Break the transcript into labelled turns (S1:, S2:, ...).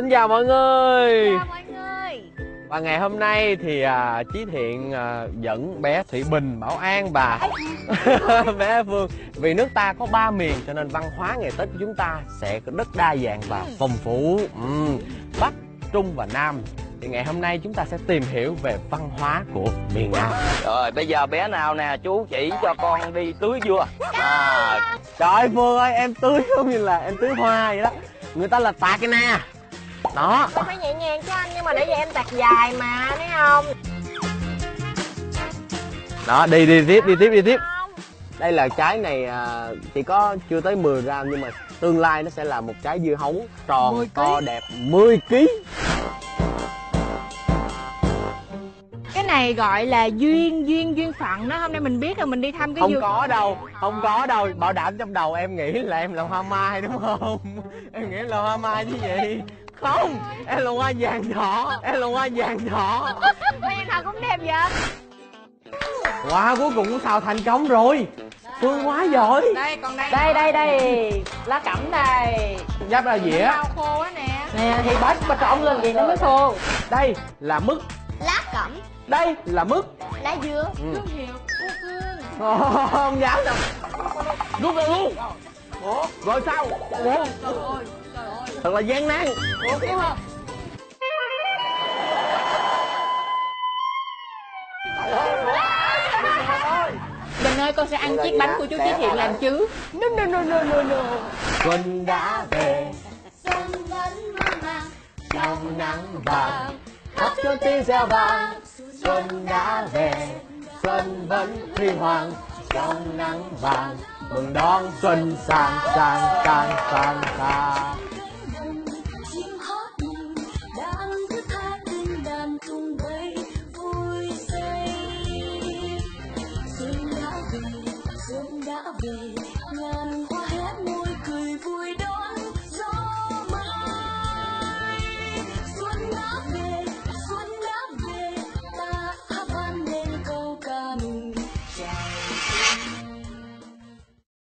S1: Xin chào mọi người.
S2: Chào mọi người.
S1: Và ngày hôm nay thì à, Chí Thiện à, dẫn bé Thủy Bình, Bảo An và bé Phương. Vì nước ta có ba miền cho nên văn hóa ngày Tết của chúng ta sẽ rất đa dạng và phong phú. Ừm, Bắc, Trung và Nam. Thì ngày hôm nay chúng ta sẽ tìm hiểu về văn hóa của miền Nam.
S3: Rồi bây giờ bé nào nè chú chỉ cho con đi tưới vua à,
S1: Trời ơi Phương ơi em tưới không như là em tưới hoa vậy đó. Người ta là tạc cái nè Đó
S2: Con phải nhẹ nhàng cho anh Nhưng mà để vậy em tạc dài mà Thấy không
S1: Đó đi đi tiếp đi tiếp đi tiếp Đây là trái này à, chỉ có chưa tới 10 gram nhưng mà tương lai nó sẽ là một trái dưa hấu tròn
S2: 10 ký.
S1: to đẹp 10 kg.
S2: Cái này gọi là duyên duyên duyên phận đó Hôm nay mình biết rồi mình đi thăm cái
S1: Không
S2: vườn
S1: có đâu, không có đâu, bảo đảm trong đầu em nghĩ là em là hoa mai đúng không? Em nghĩ là hoa mai chứ gì? Không, em là hoa vàng thọ, em là hoa vàng thọ.
S2: Bây thằng cũng đẹp vậy
S1: Wow, cuối cùng cũng xào thành công rồi. Phương quá giỏi.
S2: Đây còn đây
S4: đây đây đây lá cẩm đây
S1: Giáp là dĩa.
S2: Khô á nè
S4: nè thì bỏ bỏ trộn lên vậy nó mới khô
S1: Đây là mứt,
S2: Lá cẩm
S1: đây là mứt.
S2: Lá dứa
S1: Ừ.
S2: Thương hiệu Quốc Hương
S1: không dám đâu rút ra luôn Ủa? rồi sao Ủa? Thật là gian nan.
S2: Ủa hiểu không?
S4: Đình ơi con sẽ ăn chiếc bánh của chú Chí Thiện làm chứ.
S1: No no no no no no. Xuân đã về.
S2: Xuân vẫn mơ màng
S1: trong nắng vàng khắp cho tiếng reo vang xuân đã về. Xuân vẫn huy hoàng trong nắng vàng. Mừng đón xuân sang sang sang sang sang
S5: đời ngàn hoa hết môi